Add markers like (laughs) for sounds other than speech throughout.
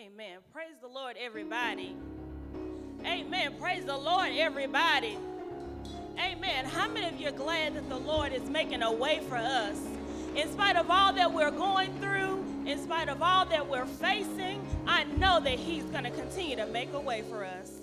Amen. Praise the Lord, everybody. Amen. Praise the Lord, everybody. Amen. How many of you are glad that the Lord is making a way for us? In spite of all that we're going through, in spite of all that we're facing, I know that He's going to continue to make a way for us.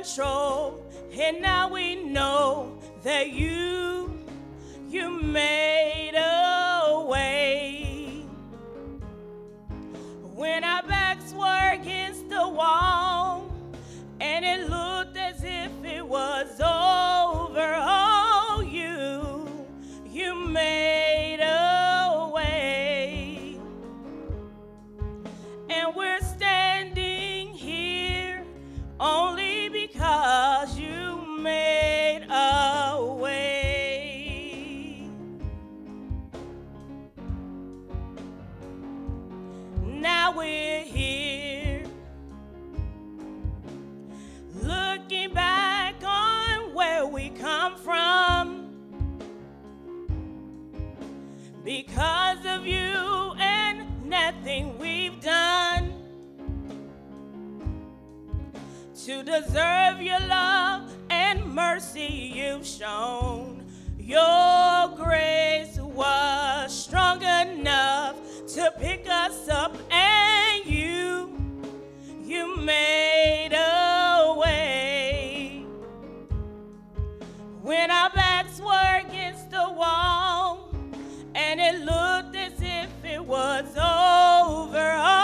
control. And now we know that you, you made deserve your love and mercy you've shown. Your grace was strong enough to pick us up, and you, you made a way. When our backs were against the wall, and it looked as if it was over.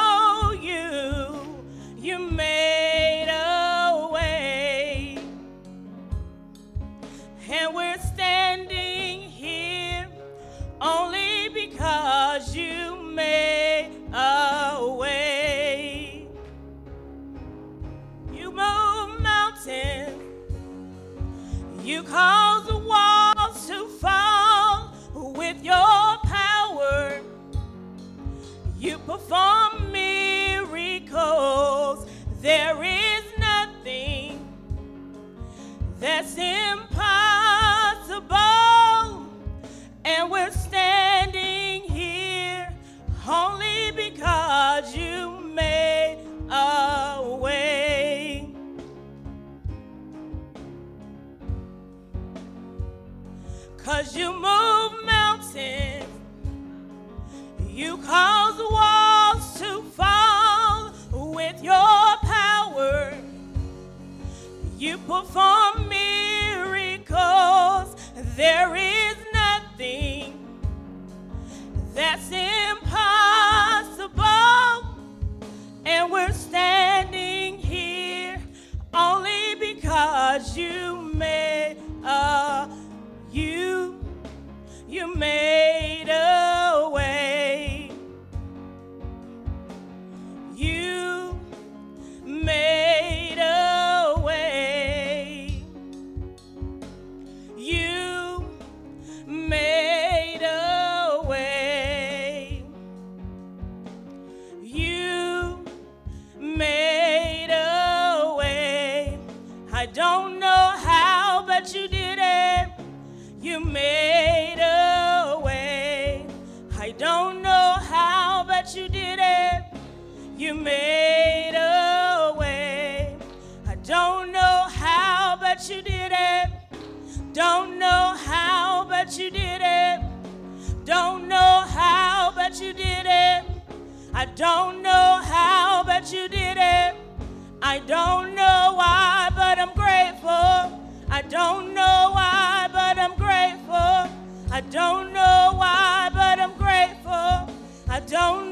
I don't know why, but I'm grateful. I don't know why, but I'm grateful. I don't know why, but I'm grateful. I don't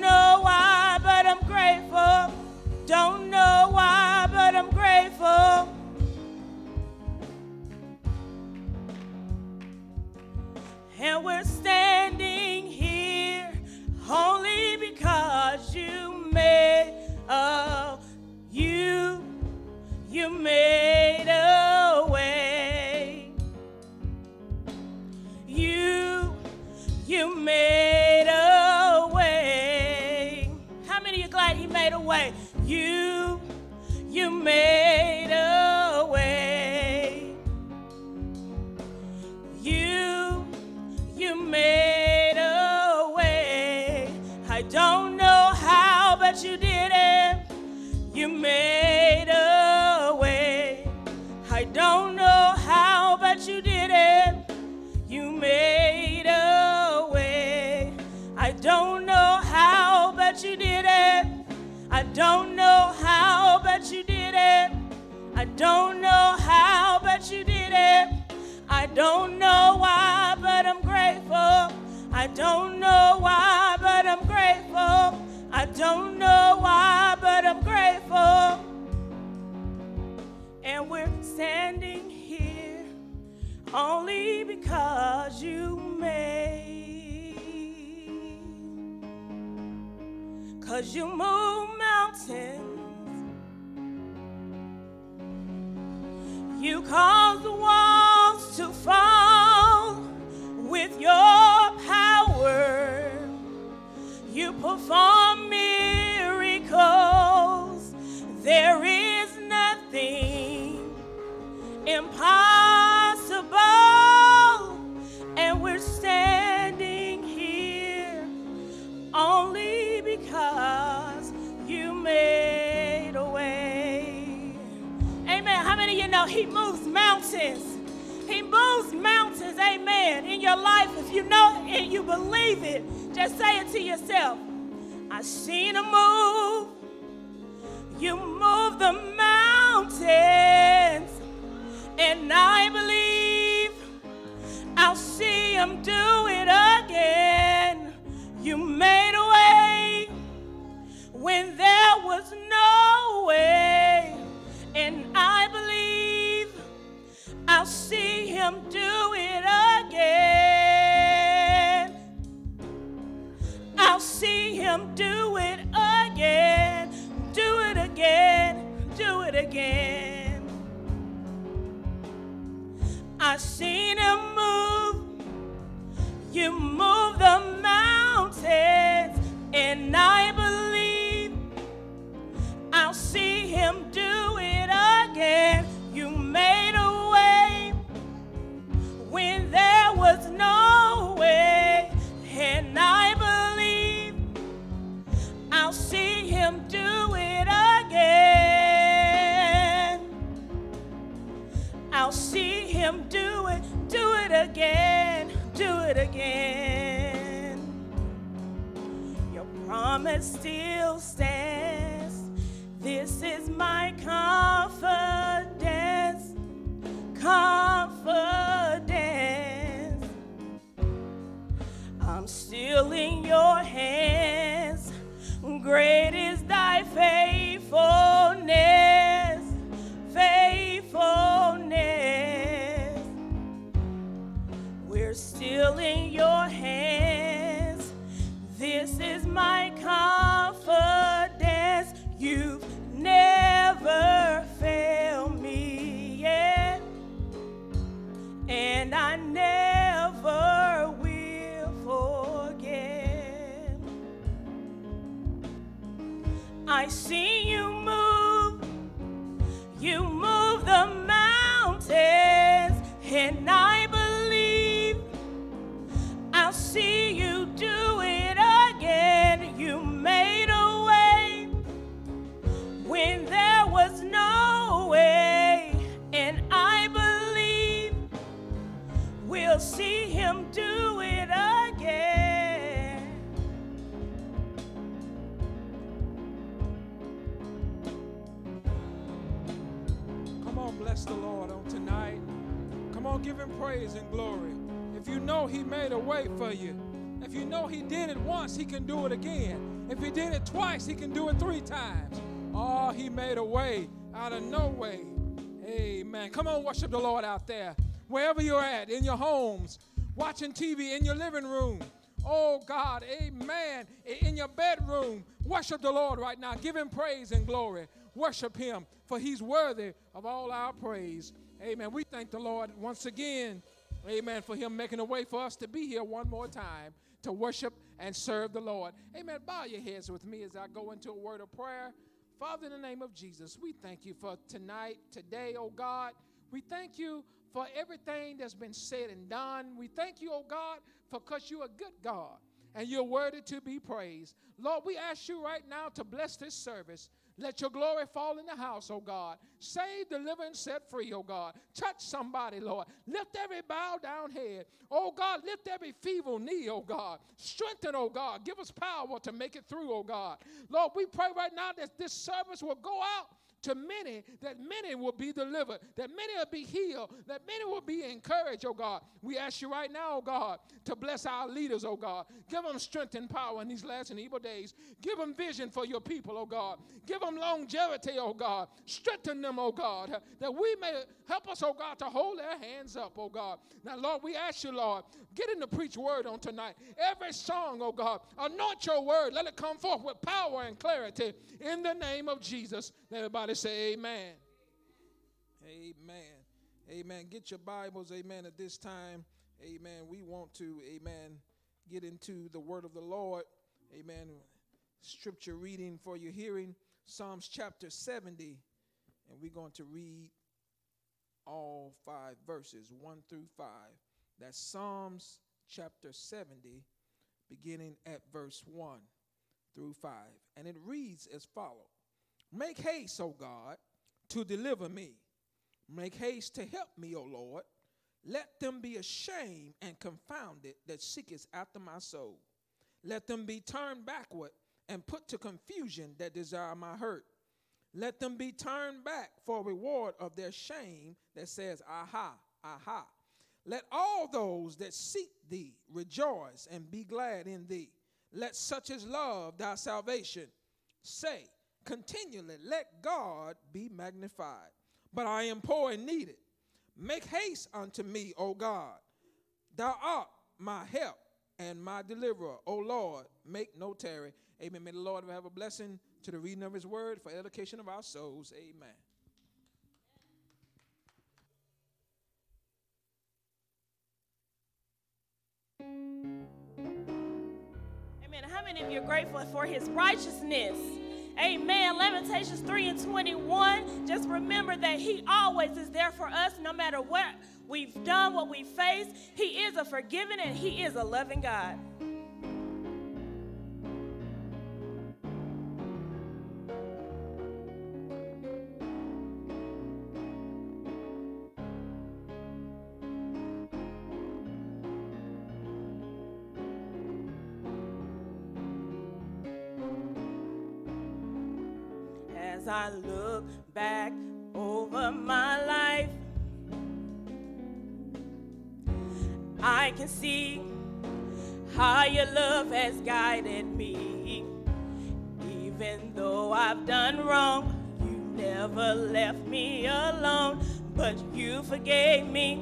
because you made. Cause you move mountains. You cause the walls to fall with your power. You perform. He moves mountains. He moves mountains, amen, in your life. If you know it and you believe it, just say it to yourself. I seen a move. You move the mountains, and I believe I'll see him do it again. You made a way when there was no way. him do it again. I'll see him do it again. Do it again. Do it again. I've seen him move. You move the mountains, and I promise still stands. This is my confidence. Worship the Lord out there. Wherever you're at, in your homes, watching TV, in your living room. Oh God, amen. In your bedroom, worship the Lord right now. Give him praise and glory. Worship him, for he's worthy of all our praise. Amen. We thank the Lord once again, amen, for him making a way for us to be here one more time to worship and serve the Lord. Amen. Bow your heads with me as I go into a word of prayer. Father, in the name of Jesus, we thank you for tonight, today, oh God. We thank you for everything that's been said and done. We thank you, oh God, for because you're a good God and you're worthy to be praised. Lord, we ask you right now to bless this service. Let your glory fall in the house, oh God. Save, deliver, and set free, oh God. Touch somebody, Lord. Lift every bow down head. Oh God, lift every feeble knee, oh God. Strengthen, oh God. Give us power to make it through, oh God. Lord, we pray right now that this service will go out to many, that many will be delivered, that many will be healed, that many will be encouraged, oh God. We ask you right now, oh God, to bless our leaders, oh God. Give them strength and power in these last and evil days. Give them vision for your people, oh God. Give them longevity, oh God. Strengthen them, oh God, that we may help us, oh God, to hold their hands up, oh God. Now, Lord, we ask you, Lord, get in the preach word on tonight. Every song, oh God, anoint your word. Let it come forth with power and clarity in the name of Jesus. Everybody say amen. Amen. Amen. Get your Bibles, amen, at this time. Amen. We want to, amen, get into the word of the Lord. Amen. Scripture reading for your hearing, Psalms chapter 70. And we're going to read all five verses, 1 through 5. That's Psalms chapter 70, beginning at verse 1 through 5. And it reads as follows Make haste, O God, to deliver me. Make haste to help me, O Lord. Let them be ashamed and confounded that seeketh after my soul. Let them be turned backward and put to confusion that desire my hurt. Let them be turned back for reward of their shame that says, Aha, aha. Let all those that seek thee rejoice and be glad in thee. Let such as love thy salvation say, continually, Let God be magnified. But I am poor and needed. Make haste unto me, O God. Thou art my help and my deliverer. O Lord, make no tarry. Amen. May the Lord have a blessing to the reading of his word for education of our souls. Amen. Amen. How many of you are grateful for his righteousness? Amen. Lamentations 3 and 21. Just remember that He always is there for us no matter what we've done, what we face. He is a forgiving and He is a loving God. Can see how your love has guided me. Even though I've done wrong, you never left me alone, but you forgave me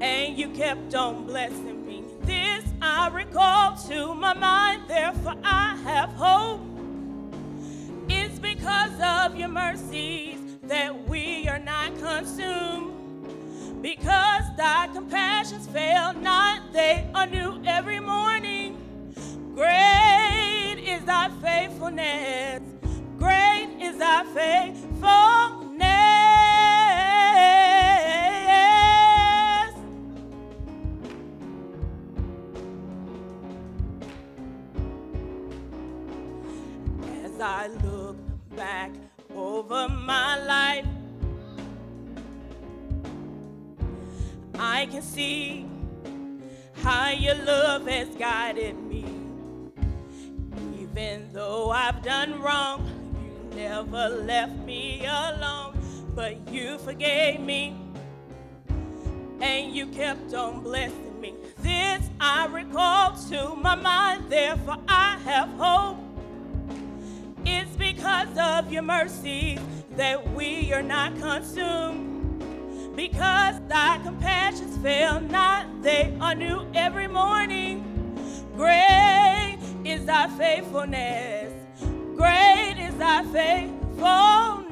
and you kept on blessing me. This I recall to my mind, therefore I have hope It's because of your mercies that we are not consumed. Because thy compassions fail not, they are new every morning. Great is thy faithfulness, great is thy faithfulness. Your mercy that we are not consumed. Because thy compassions fail not, they are new every morning. Great is thy faithfulness. Great is thy faithfulness.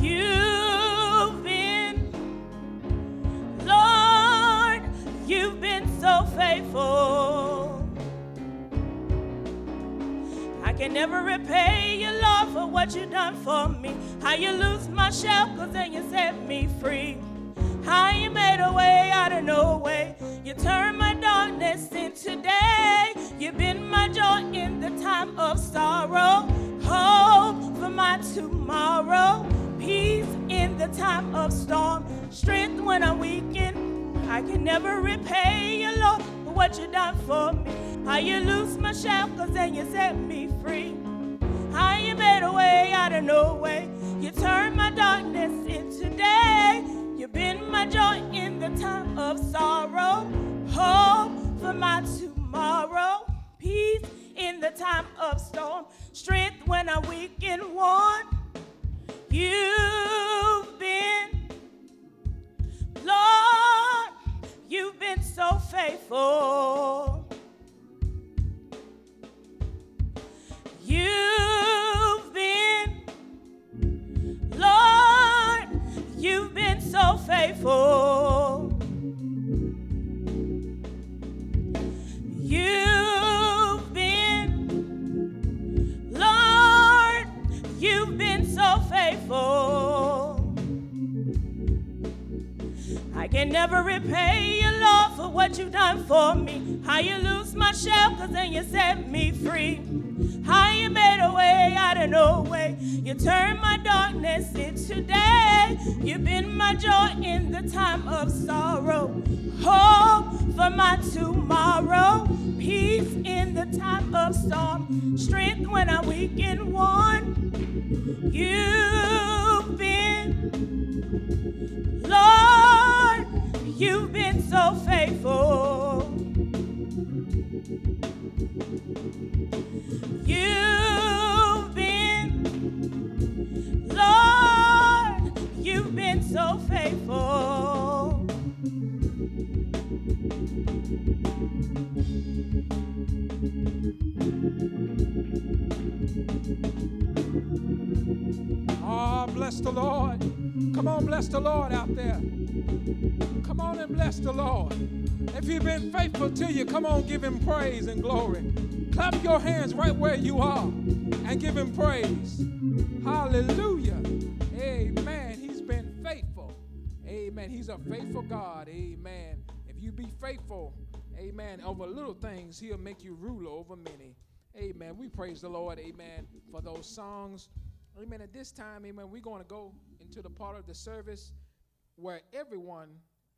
You've been, Lord, you've been so faithful. I can never repay you, Lord, for what you've done for me. How you loose my shackles and you set me free. How you made a way out of no way. You turned my darkness into day. You've tomorrow. Peace in the time of storm. Strength when I'm weakened. I can never repay you, Lord, for what you done for me. How you loose my shackles and you set me free. How you made a way out of no way. You turned my darkness into day. You've been my joy in the time of sorrow, hope for my tomorrow, peace in the time of storm, strength when I'm weak and worn. You've been, Lord, you've been so faithful. You've been, Lord, you've been so faithful. Faithful. I can never repay you, Lord, for what you've done for me. How you loose my shackles and you set me free. How you made a way out of no way. You turned my darkness into day. You've been my joy in the time of sorrow. Hope for my tomorrow. Peace in the time of storm. Strength when I'm weak and worn. You've been, Lord, you've been so faithful. You've been, Lord, you've been so faithful. Oh, bless the Lord. Come on, bless the Lord out there. Come on and bless the Lord. If he's been faithful to you, come on, give him praise and glory. Clap your hands right where you are and give him praise. Hallelujah. Amen. He's been faithful. Amen. He's a faithful God. Amen. If you be faithful, amen, over little things, he'll make you ruler over many. Amen. We praise the Lord. Amen. For those songs. Amen. At this time, amen, we're going to go into the part of the service where everyone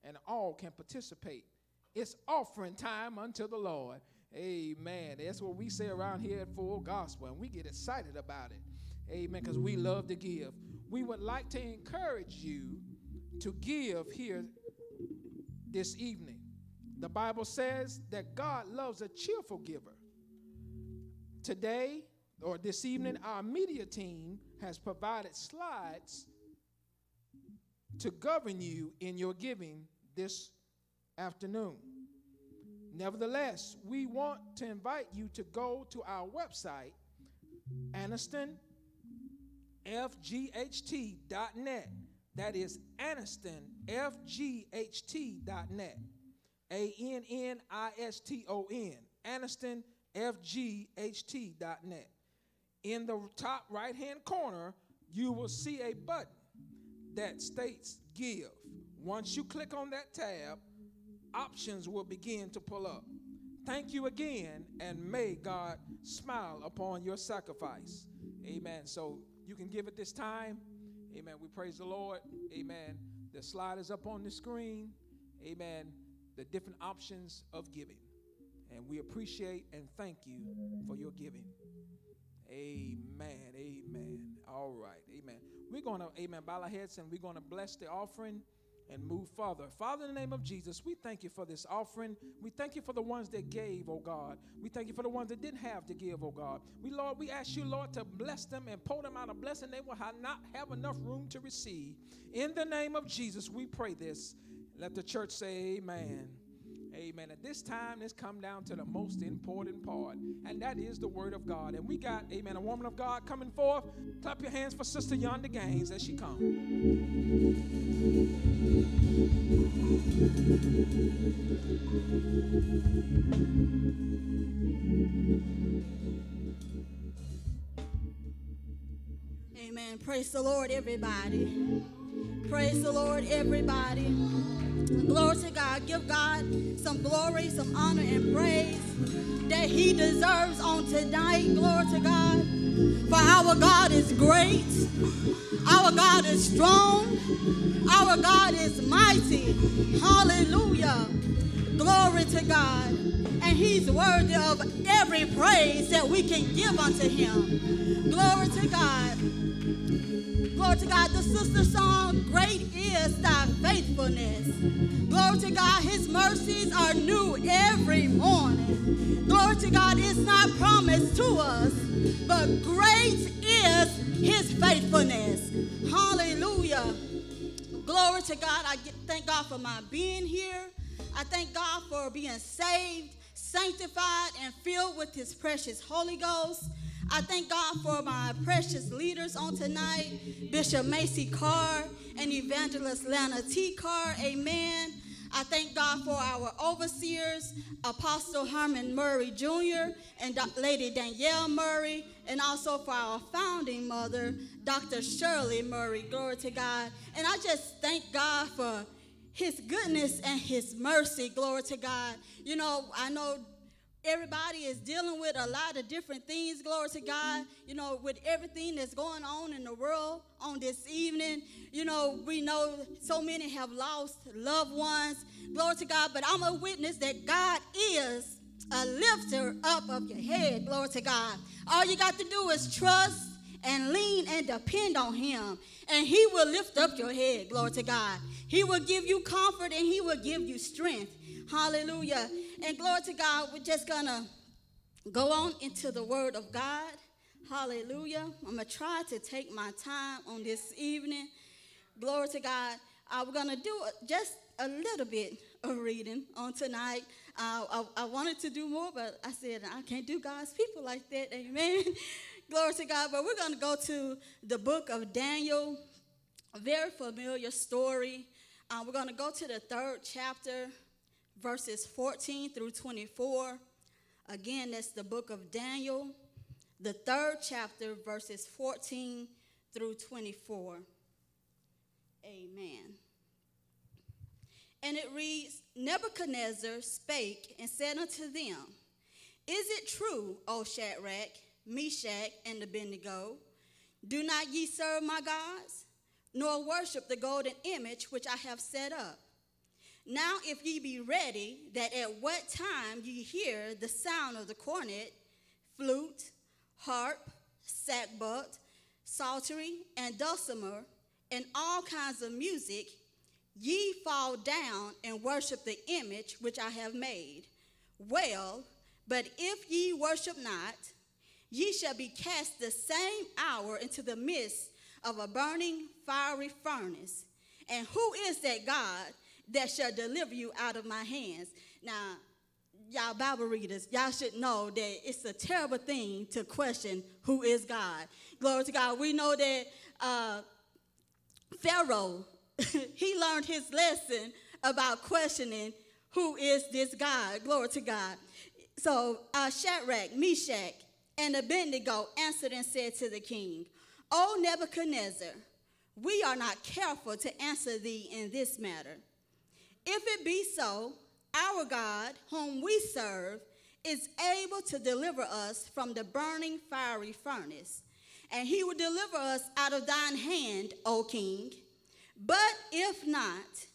and all can participate. It's offering time unto the Lord. Amen. That's what we say around here at Full Gospel, and we get excited about it. Amen. Because we love to give. We would like to encourage you to give here this evening. The Bible says that God loves a cheerful giver. Today or this evening, our media team has provided slides to govern you in your giving this afternoon. Nevertheless, we want to invite you to go to our website, AnnistonFGHT.net. That is AnnistonFGHT.net. A N N I S T O N. AnnistonFGHT.net. In the top right hand corner, you will see a button that states Give. Once you click on that tab, options will begin to pull up. thank you again, and may God smile upon your sacrifice. Amen. So you can give at this time. Amen. We praise the Lord. Amen. The slide is up on the screen. Amen. The different options of giving. And we appreciate and thank you for your giving. Amen. Amen. All right. Amen. We're going to, amen, bow our heads and we're going to bless the offering and move further. Father, in the name of Jesus, we thank you for this offering. We thank you for the ones that gave, oh God. We thank you for the ones that didn't have to give, oh God. We, Lord, we ask you, Lord, to bless them and pour them out a blessing they will not have enough room to receive. In the name of Jesus, we pray this. Let the church say amen. Amen. At this time, let's come down to the most important part, and that is the Word of God. And we got, amen, a woman of God coming forth. Clap your hands for Sister Ayunda Gaines as she comes. Amen. Praise the Lord, everybody. Praise the Lord, everybody. Glory to God. Give God some glory, some honor, and praise that He deserves on tonight. Glory to God. For our God is great, our God is strong, our God is mighty. Hallelujah. Glory to God. And He's worthy of every praise that we can give unto Him. Glory to God. Glory to God. The sister song, Great is Thy Faithfulness. Glory to God. His mercies are new every morning. Glory to God. It's not promised to us, but great is His faithfulness. Hallelujah. Glory to God. I thank God for my being here. I thank God for being saved, sanctified, and filled with His precious Holy Ghost. I thank God for my precious leaders on tonight, Bishop Macy Carr and Evangelist Lana T. Carr. Amen. I thank God for our overseers, Apostle Herman Murray Jr. and Lady Danielle Murray, and also for our founding mother, Dr. Shirley Murray. Glory to God. And I just thank God for his goodness and his mercy. Glory to God. You know, I know everybody is dealing with a lot of different things, glory to God. You know, with everything that's going on in the world on this evening, you know, we know so many have lost loved ones, glory to God. But I'm a witness that God is a lifter up of your head, glory to God. All you got to do is trust and lean and depend on Him, and He will lift up your head, glory to God. He will give you comfort and He will give you strength. Hallelujah. And glory to God, we're just going to go on into the Word of God. Hallelujah. I'm going to try to take my time on this evening. Glory to God. We're going to do just a little bit of reading on tonight. Uh, I, I, wanted to do more, but I said, I can't do God's people like that. Amen. (laughs) Glory to God. But we're going to go to the book of Daniel, a very familiar story. Uh, we're going to go to the third chapter, verses 14 through 24. Again, that's the book of Daniel, the third chapter, verses 14 through 24. Amen. And it reads Nebuchadnezzar spake and said unto them, Is it true, O Shadrach, Meshach, and Abednego? Do not ye serve my gods, nor worship the golden image which I have set up? Now, if ye be ready, that at what time ye hear the sound of the cornet, flute, harp, sackbut, psaltery, and dulcimer, and all kinds of music, ye fall down and worship the image which I have made. Well, but if ye worship not, ye shall be cast the same hour into the midst of a burning fiery furnace. And who is that God that shall deliver you out of my hands. Now, y'all Bible readers, y'all should know that it's a terrible thing to question who is God. Glory to God. We know that uh, Pharaoh, (laughs) he learned his lesson about questioning who is this God. Glory to God. So uh, Shadrach, Meshach, and Abednego answered and said to the king, O Nebuchadnezzar, we are not careful to answer thee in this matter. If it be so, our God, whom we serve, is able to deliver us from the burning fiery furnace, and he will deliver us out of thine hand, O king. But if not,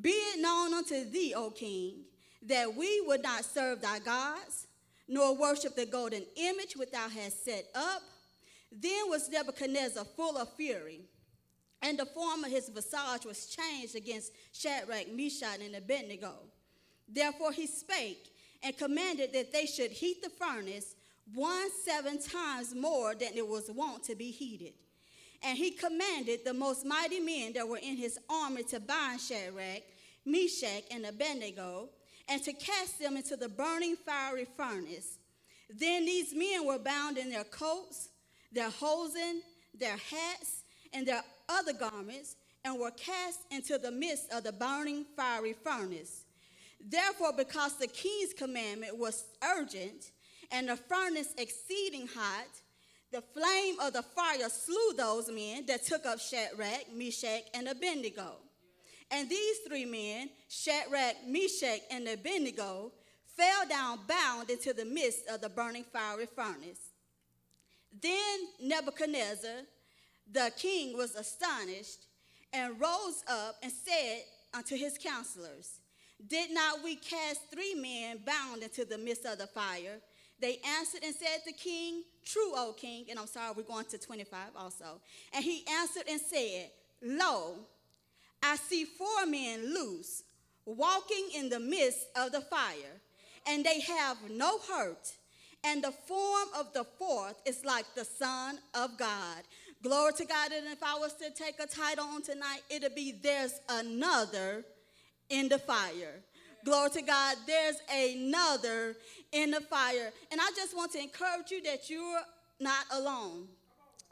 be it known unto thee, O king, that we would not serve thy gods, nor worship the golden image which thou hast set up. Then was Nebuchadnezzar full of fury, and the form of his visage was changed against Shadrach, Meshach, and Abednego. Therefore he spake and commanded that they should heat the furnace one seven times more than it was wont to be heated. And he commanded the most mighty men that were in his army to bind Shadrach, Meshach, and Abednego, and to cast them into the burning fiery furnace. Then these men were bound in their coats, their hosen, their hats, and their other garments, and were cast into the midst of the burning fiery furnace. Therefore, because the king's commandment was urgent, and the furnace exceeding hot, the flame of the fire slew those men that took up Shadrach, Meshach, and Abednego. And these three men, Shadrach, Meshach, and Abednego, fell down bound into the midst of the burning fiery furnace. Then Nebuchadnezzar, the king, was astonished and rose up and said unto his counselors, Did not we cast three men bound into the midst of the fire? They answered and said to the king, True, O king. And I'm sorry, we're going to 25 also. And he answered and said, Lo, I see four men loose, walking in the midst of the fire, and they have no hurt. And the form of the fourth is like the Son of God. Glory to God. And if I was to take a title on tonight, it'd be There's Another in the Fire. Glory to God. There's another in the fire. And I just want to encourage you that you're not alone,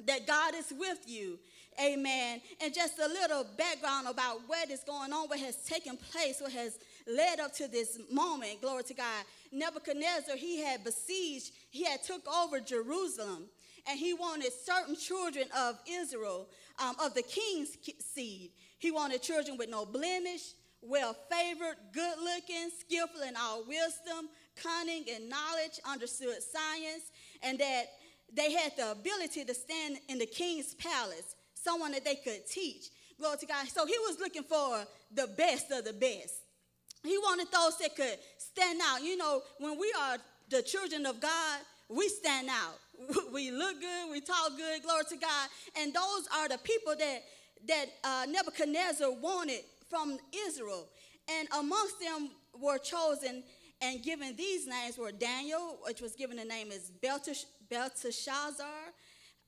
that God is with you. Amen. And just a little background about what is going on, what has taken place, what has led up to this moment. Glory to God. Nebuchadnezzar, he had besieged, he had took over Jerusalem, and he wanted certain children of Israel, um, of the king's seed. He wanted children with no blemish, well favored, good looking, skillful in all wisdom, cunning and knowledge, understood science, and that they had the ability to stand in the king's palace, someone that they could teach. Glory to God. So he was looking for the best of the best. He wanted those that could stand out. You know, when we are the children of God, we stand out. (laughs) We look good, we talk good, glory to God. And those are the people that that uh, Nebuchadnezzar wanted from Israel. And amongst them were chosen and given these names were Daniel, which was given the name as Belteshazzar,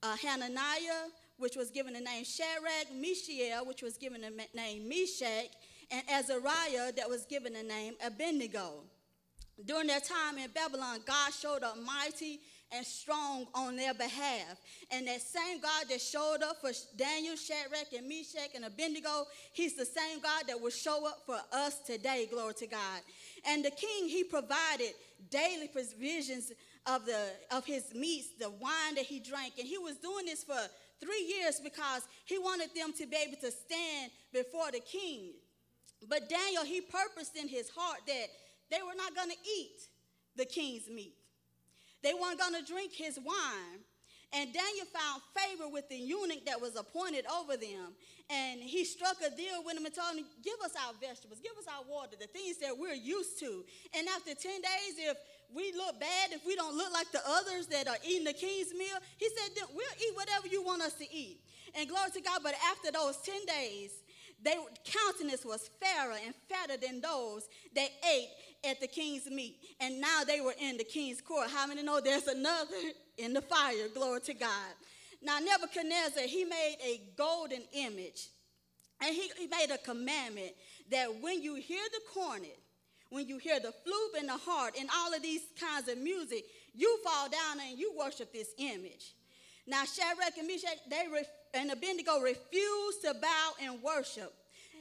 uh, Hananiah, which was given the name Shadrach, Mishael, which was given the name Meshach, and Azariah, that was given the name Abednego. During their time in Babylon, God showed up mighty and strong on their behalf. And that same God that showed up for Daniel, Shadrach, and Meshach, and Abednego, he's the same God that will show up for us today, glory to God. And the king, he provided daily provisions of, the, of his meats, the wine that he drank. And he was doing this for three years because he wanted them to be able to stand before the king. But Daniel, he purposed in his heart that they were not going to eat the king's meat. They weren't going to drink his wine. And Daniel found favor with the eunuch that was appointed over them. And he struck a deal with him and told him, Give us our vegetables, give us our water, the things that we're used to. And after 10 days, if we look bad, if we don't look like the others that are eating the king's meal, he said, We'll eat whatever you want us to eat. And glory to God, but after those 10 days, their countenance was fairer and fatter than those that ate at the king's meat. And now they were in the king's court. How many know there's another (laughs) in the fire? Glory to God. Now, Nebuchadnezzar, he made a golden image. And he, he made a commandment that when you hear the cornet, when you hear the flute and the harp and all of these kinds of music, you fall down and you worship this image. Now, Shadrach and Meshach, they and Abednego refused to bow and worship.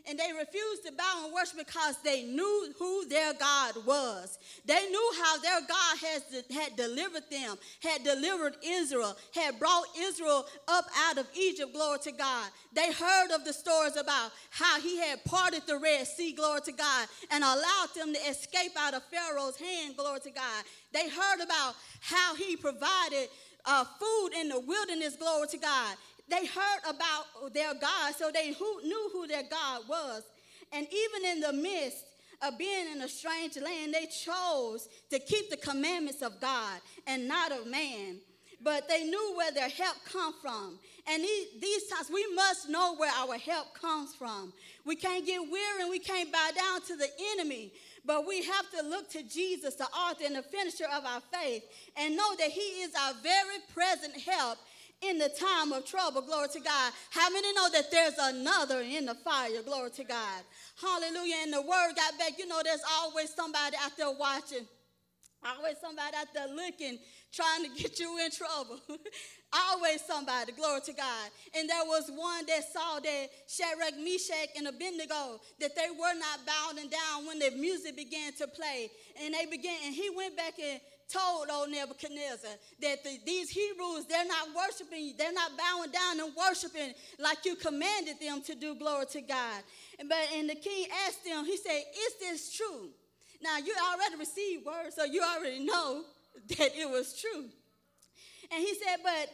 And they refused to bow and worship because they knew who their God was. They knew how their God has, had delivered them, had delivered Israel, had brought Israel up out of Egypt, glory to God. They heard of the stories about how he had parted the Red Sea, glory to God, and allowed them to escape out of Pharaoh's hand, glory to God. They heard about how he provided uh, food in the wilderness, glory to God they heard about their God, so they who, knew who their God was. And even in the midst of being in a strange land, they chose to keep the commandments of God and not of man. But they knew where their help come from. And these times, we must know where our help comes from. We can't get weary and we can't bow down to the enemy. But we have to look to Jesus, the author and the finisher of our faith, and know that He is our very present help in the time of trouble. Glory to God. How many know that there's another in the fire? Glory to God. Hallelujah. And the word got back. You know, there's always somebody out there watching, always somebody out there looking, trying to get you in trouble. (laughs) always somebody. Glory to God. And there was one that saw that Shadrach, Meshach, and Abednego, that they were not bowing down when the music began to play. And they began, and he went back and told old Nebuchadnezzar that the, these Hebrews, they're not worshiping, they're not bowing down and worshiping like you commanded them to do, glory to God. And, but, and the king asked them, he said, Is this true? Now, you already received word, so you already know (laughs) that it was true. And he said, But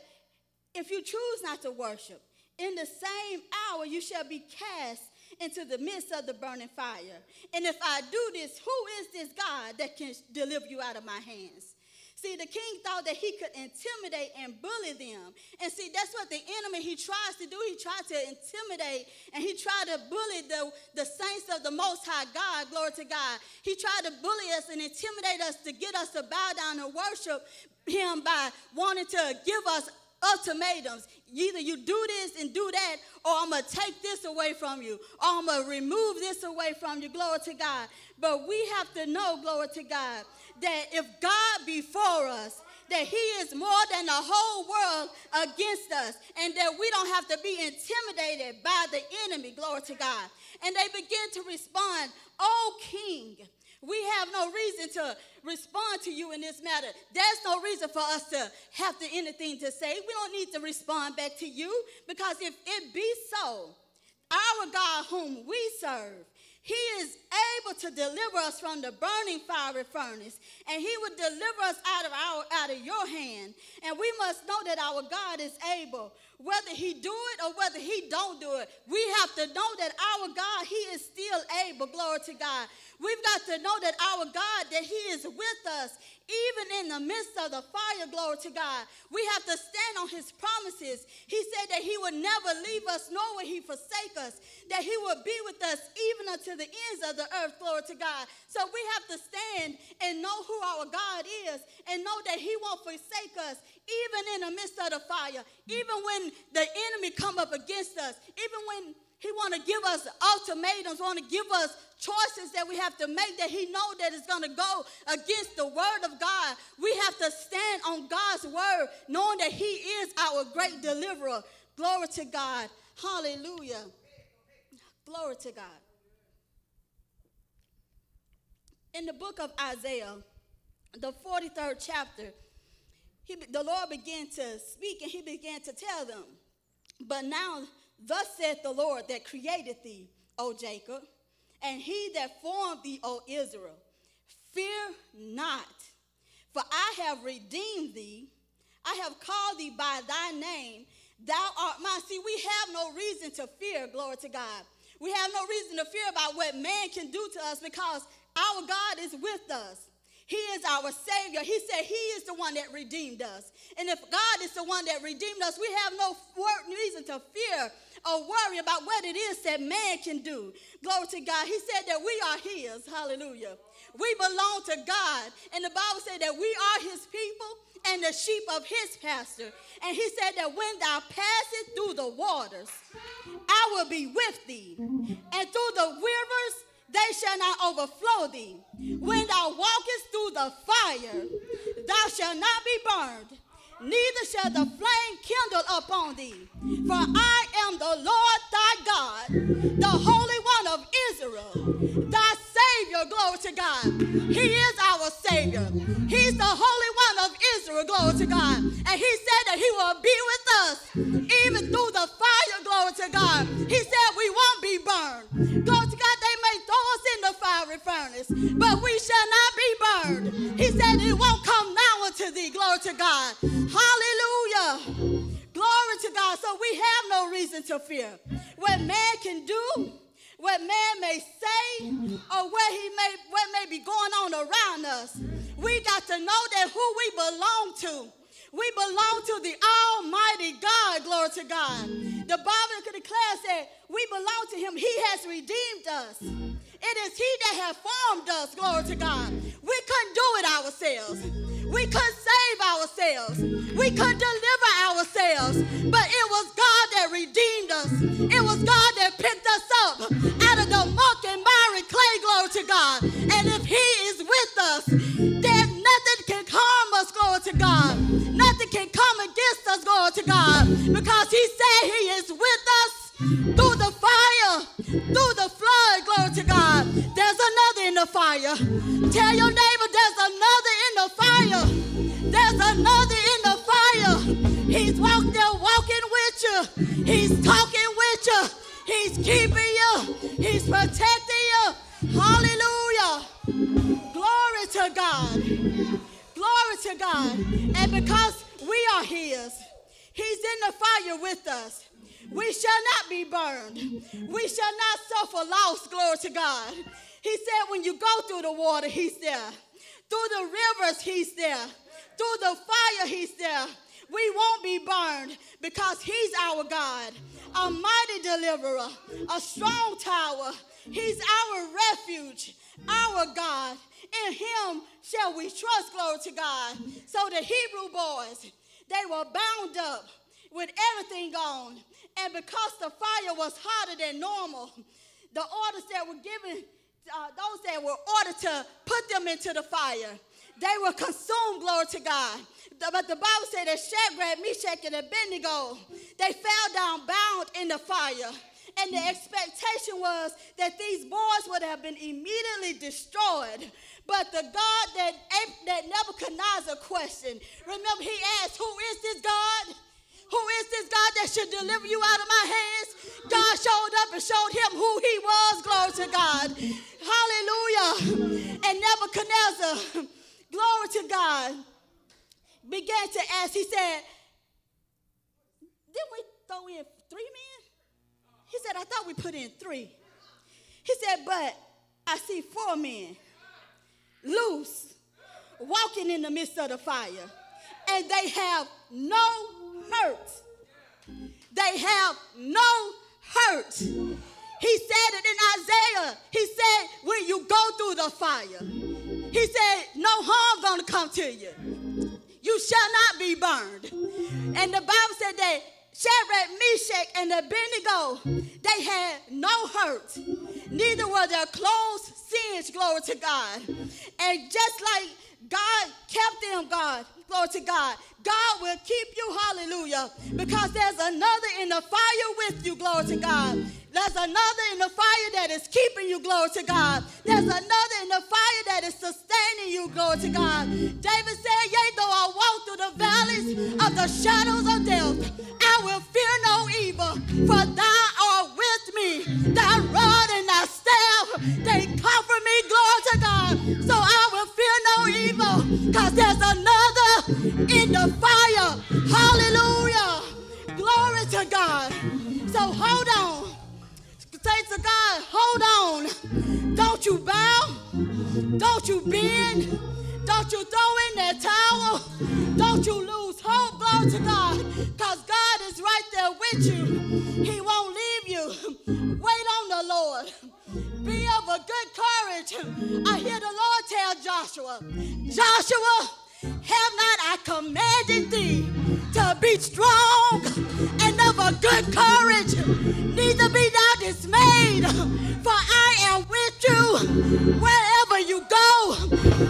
if you choose not to worship, in the same hour you shall be cast into the midst of the burning fire. And if I do this, who is this God that can deliver you out of my hands? See, the king thought that he could intimidate and bully them. And see, that's what the enemy he tries to do. He tried to intimidate and he tried to bully the, the saints of the Most High God. Glory to God. He tried to bully us and intimidate us to get us to bow down and worship him by wanting to give us ultimatums. Either you do this and do that, or I'm going to take this away from you, or I'm going to remove this away from you. Glory to God. But we have to know, glory to God, that if God be for us, that he is more than the whole world against us, and that we don't have to be intimidated by the enemy, glory to God. And they begin to respond, Oh, King, we have no reason to respond to you in this matter. There's no reason for us to have to anything to say. We don't need to respond back to you because if it be so, our God whom we serve, he is able to deliver us from the burning fiery furnace, and he will deliver us out of our out of your hand. And we must know that our God is able whether he do it or whether he don't do it. We have to know that our god he is still able. Glory to god. We've got to know that our god that he is with us even in the midst of the fire glory to god we have to stand on his promises. He said that he would never leave us nor would he forsake us that he would be with us even unto the ends of the earth glory to god. So we have to stand and know who our god is and know that he won't forsake us even in the midst of the fire, even when the enemy come up against us, even when he want to give us ultimatums, want to give us choices that we have to make that he know that is going to go against the word of God. We have to stand on God's word, knowing that he is our great deliverer. Glory to God. Hallelujah. Glory to God. In the book of Isaiah, the 43rd chapter, he, the Lord began to speak and he began to tell them, But now, thus saith the Lord that created thee, O Jacob, and he that formed thee, O Israel, fear not, for I have redeemed thee. I have called thee by thy name. Thou art mine. See, we have no reason to fear, glory to God. We have no reason to fear about what man can do to us because our God is with us. He is our Savior. He said He is the one that redeemed us. And if God is the one that redeemed us, we have no reason to fear or worry about what it is that man can do. Glory to God. He said that we are His. Hallelujah. We belong to God. And the Bible said that we are His people and the sheep of His pasture. And He said that when thou passest through the waters, I will be with thee. And through the rivers, they shall not overflow thee. When thou walkest through the fire, thou shalt not be burned, neither shall the flame kindle upon thee. For I am the Lord thy God, the Holy One of Israel. Thy Savior, glory to God. He is our Savior. He's the Holy One of Israel, glory to God. And He said that He will be with us even through the fire, glory to God. He said we won't be burned. Glory us in the fiery furnace, but we shall not be burned. He said it won't come now unto thee, glory to God. Hallelujah. Glory to God. So we have no reason to fear. What man can do, what man may say, or what he may what may be going on around us. We got to know that who we belong to. We belong to the Almighty God, glory to God. The Bible declares that we belong to Him. He has redeemed us. It is He that has formed us, glory to God. We couldn't do it ourselves. We couldn't save ourselves. We couldn't deliver ourselves. But it was God that redeemed us. It was God that picked us up out of the muck and miry clay, glory to God. And if He is with us, then nothing can harm us, glory to God. Nothing can come against us, glory to God. Because He said He is with us through the fire, through the flood, glory to God. There's another in the fire. Tell your neighbor there's another in the fire. There's another in the fire. He's walking there walking with you. He's talking with you. He's keeping you. He's protecting you. Hallelujah. Glory to God. Glory to God. And because we are His, He's in the fire with us. We shall not be burned. We shall not suffer loss. Glory to God. He said, when you go through the water, He's there. Through the rivers, He's there. Through the fire, He's there. We won't be burned because He's our God, a mighty deliverer, a strong tower. He's our refuge, our God. In Him shall we trust, glory to God. So the Hebrew boys, they were bound up with everything on. And because the fire was hotter than normal, the orders that were given, uh, those that were ordered to put them into the fire, they were consumed, glory to God. But the Bible said that Shadrach, Meshach, and Abednego, they fell down bound in the fire. And the expectation was that these boys would have been immediately destroyed. But the God that, that Nebuchadnezzar questioned, remember he asked, Who is this God? Who is this God that should deliver you out of my hands? God showed up and showed him who he was. Glory to God. Hallelujah. And Nebuchadnezzar, glory to God, began to ask. He said, Didn't we throw in three men? He said, I thought we put in three. He said, But I see four men loose, walking in the midst of the fire, and they have no hurt. They have no hurt. He said it in Isaiah. He said, when you go through the fire, he said, no harm gonna come to you. You shall not be burned. And the Bible said that Shadrach, Meshach, and Abednego, they had no hurt. Neither were their clothes singed, glory to God. And just like God kept them, God, glory to God, God will keep you, hallelujah, because there's another in the fire with you, glory to God. There's another in the fire that is keeping you, glory to God. There's another in the fire that is sustaining you, glory to God. David said, Yea, though I walk through the valleys of the shadows of death, I will fear no evil, for thou me. Thy rod and thy staff, they comfort me, glory to God. So I will fear no evil, because there's another in the fire. Hallelujah. Glory to God. So hold on. Say to God, hold on. Don't you bow. Don't you bend. Don't you throw in that towel. Don't you lose hope. Glory to God. Because God is right there with you. He won't of good courage. I hear the Lord tell Joshua, Joshua, have not I commanded thee to be strong and of a good courage? Neither be thou dismayed, for I am with you wherever you go.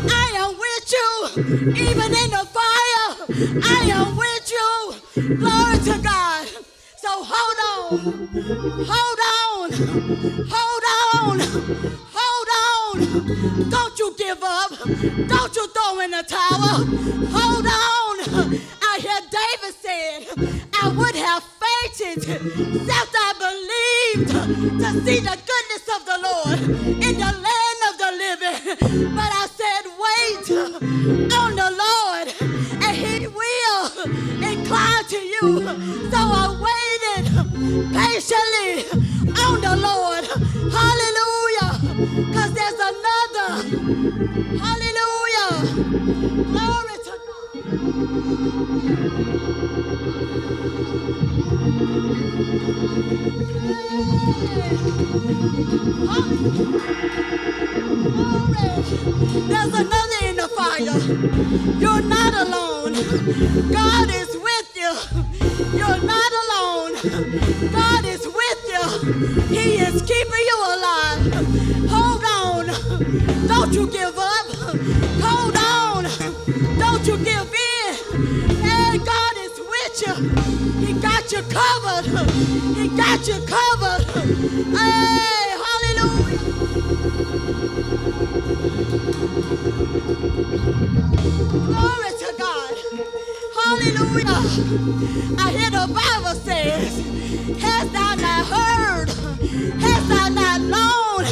I am with you, even in the fire. I am with you. Glory to God. So hold on, hold on, Hold on. Hold on. Don't you give up. Don't you throw in the towel. Hold on. I hear David said, I would have fainted except I believed to see the goodness of the Lord in the land of the living. But I said, wait on the Lord, and he will incline to you. So I waited patiently on the Lord. Hallelujah. Because there's another. Hallelujah. Glory to God. There's another in the fire. You're not alone. God is. You're not alone. God is with you. He is keeping you alive. Hold on. Don't you give up. Hold on. Don't you give in. Hey, God is with you. He got you covered. He got you covered. Hey, hallelujah. Glory. Hallelujah. I hear the Bible says, Hast thou not heard? Hast thou not known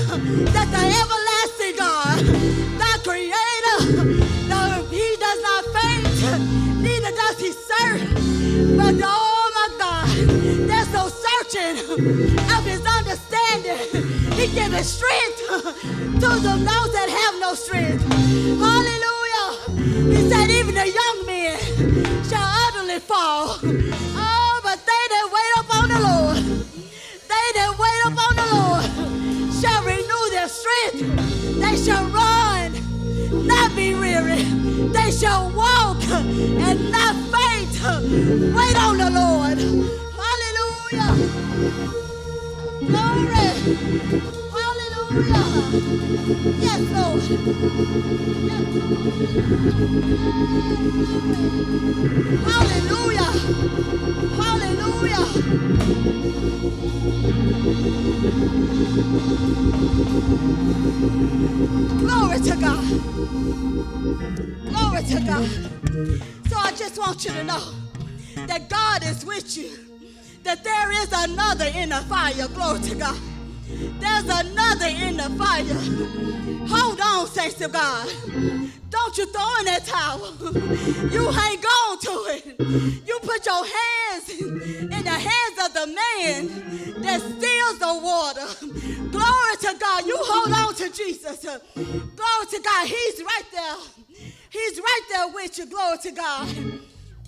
that the everlasting God, the creator, no, he does not faint, neither does he serve. But oh my God, there's no searching of his understanding. He gives strength to those that have no strength. Hallelujah. He said, even the young men be weary. They shall walk and not faint. Wait on the Lord. Hallelujah. Glory. That God is with you, that there is another in the fire. Glory to God. There's another in the fire. Hold on, saints of God. Don't you throw in that towel. You hang on to it. You put your hands in the hands of the man that steals the water. Glory to God. You hold on to Jesus. Glory to God. He's right there. He's right there with you. Glory to God.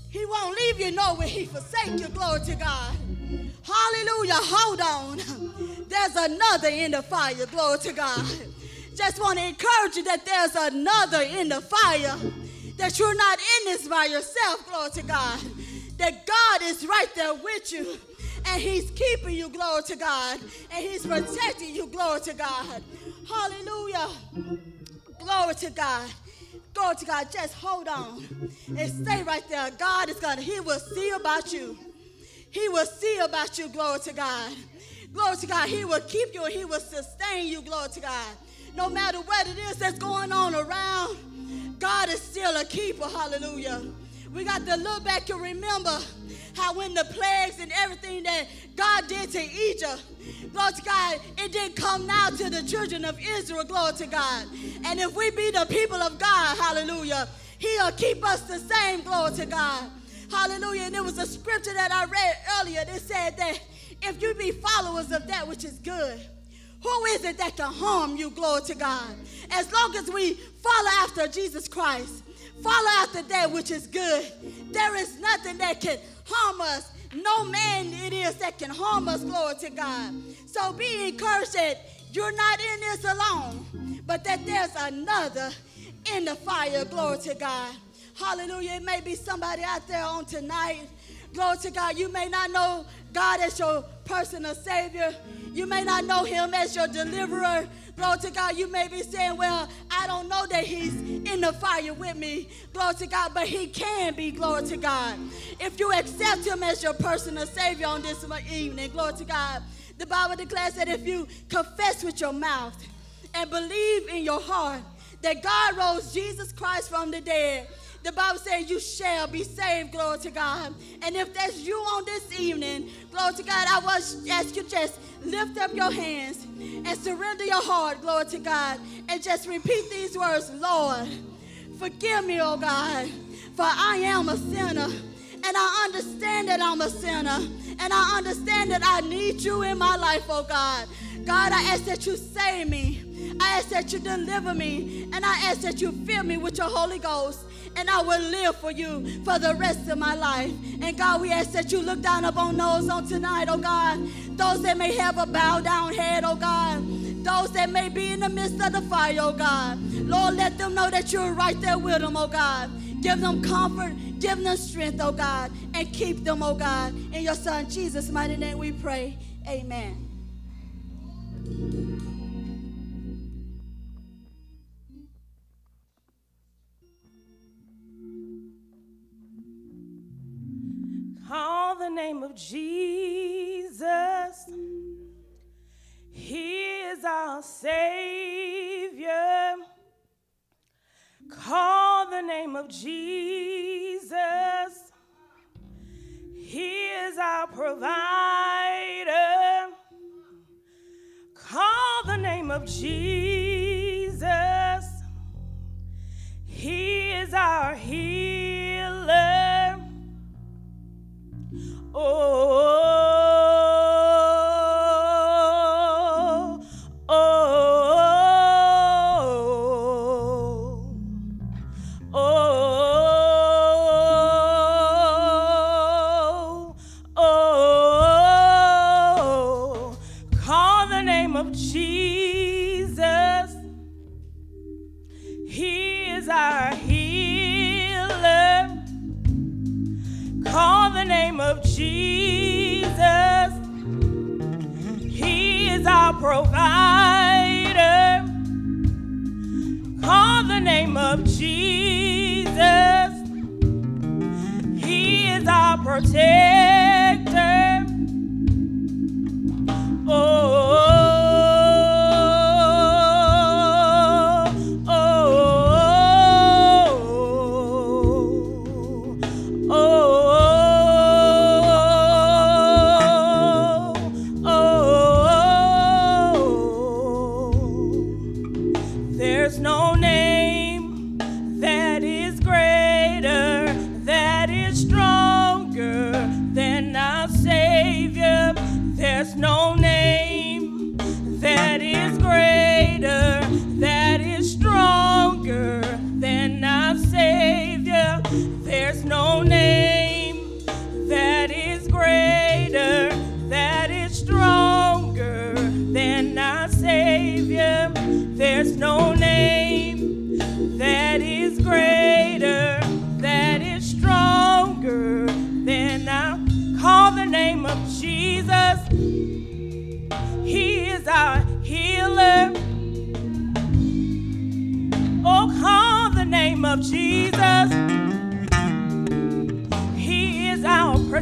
He won't leave you nowhere. He forsake you. Glory to God. Hallelujah. Hold on. There's another in the fire. Glory to God. Just want to encourage you that there's another in the fire. That you're not in this by yourself. Glory to God. That God is right there with you. And He's keeping you. Glory to God. And He's protecting you. Glory to God. Hallelujah. Glory to God. Glory to God. Just hold on and stay right there. God is going to, He will see about you. He will see about you, glory to God. Glory to God. He will keep you and He will sustain you, glory to God. No matter what it is that's going on around, God is still a keeper, hallelujah. We got to look back and remember how when the plagues and everything that God did to Egypt, glory to God, it didn't come now to the children of Israel, glory to God. And if we be the people of God, hallelujah, He'll keep us the same, glory to God. Hallelujah. And there was a scripture that I read earlier that said that if you be followers of that which is good, who is it that can harm you? Glory to God. As long as we follow after Jesus Christ, follow after that which is good, there is nothing that can harm us. No man it is that can harm us, glory to God. So be encouraged that you're not in this alone, but that there's another in the fire, glory to God. Hallelujah. It may be somebody out there on tonight. Glory to God. You may not know God as your personal Savior. You may not know Him as your deliverer. Glory to God. You may be saying, Well, I don't know that He's in the fire with me. Glory to God. But He can be. Glory to God. If you accept Him as your personal Savior on this evening, glory to God, The Bible declares that if you confess with your mouth and believe in your heart that God rose Jesus Christ from the dead, the Bible says you shall be saved, glory to God. And if that's you on this evening, glory to God, I to ask you just lift up your hands and surrender your heart, glory to God, and just repeat these words Lord, forgive me, oh God, for I am a sinner. And I understand that I'm a sinner. And I understand that I need you in my life, oh God. God, I ask that you save me. I ask that you deliver me. And I ask that you fill me with your Holy Ghost. And I will live for you for the rest of my life. And God, we ask that you look down upon those on tonight, oh God. Those that may have a bowed down head, oh God. Those that may be in the midst of the fire, oh God. Lord, let them know that you're right there with them, oh God. Give them comfort, give them strength, oh God, and keep them, oh God. In your Son Jesus' mighty name we pray. Amen. Call the name of Jesus. He is our Savior. Call the name of Jesus. He is our provider. Call the name of Jesus. He is our healer. Oh, oh, oh, oh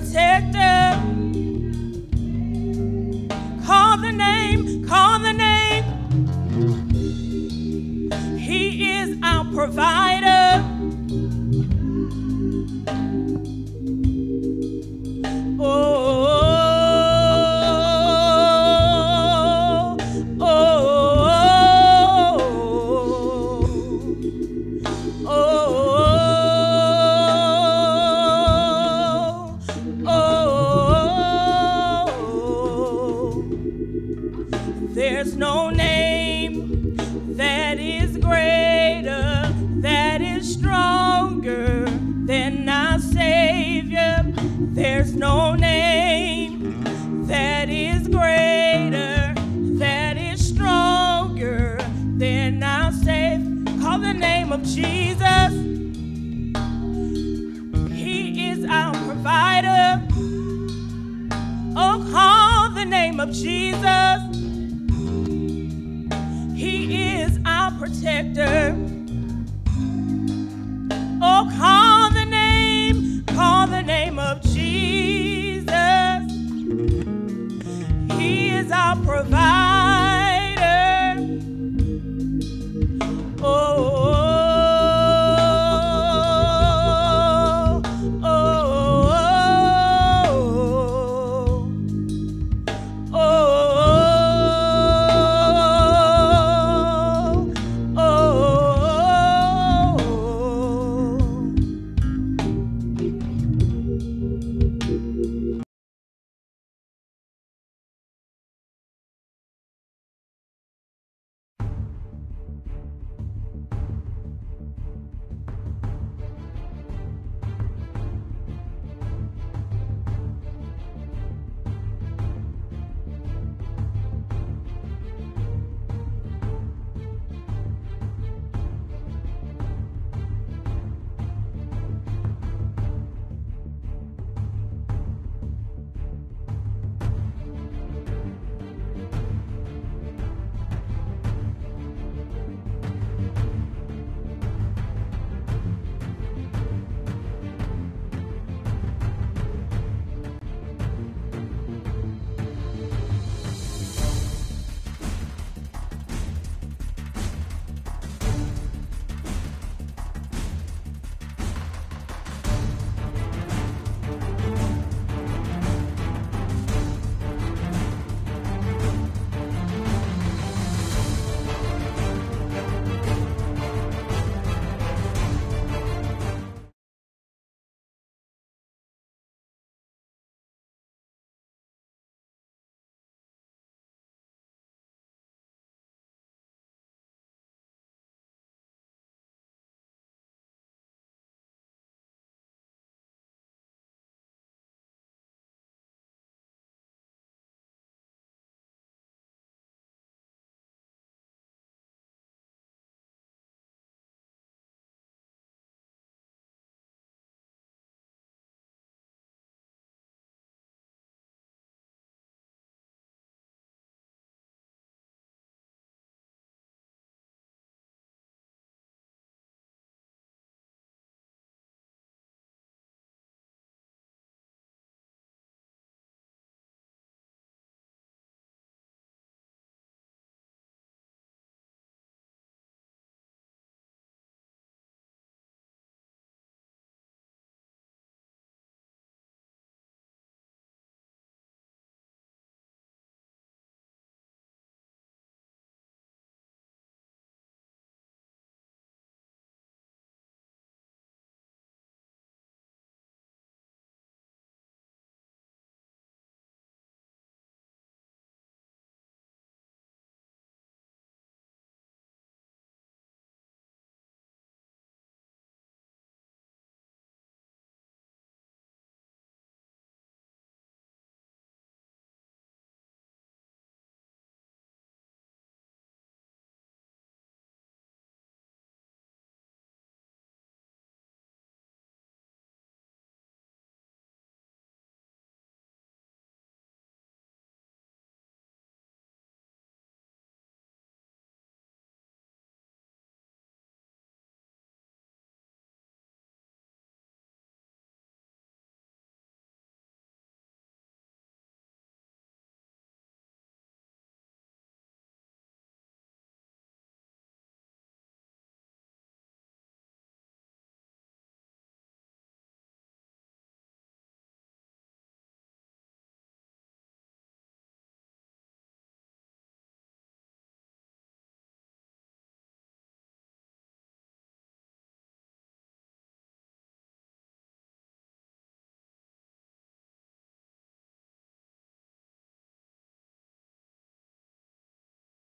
our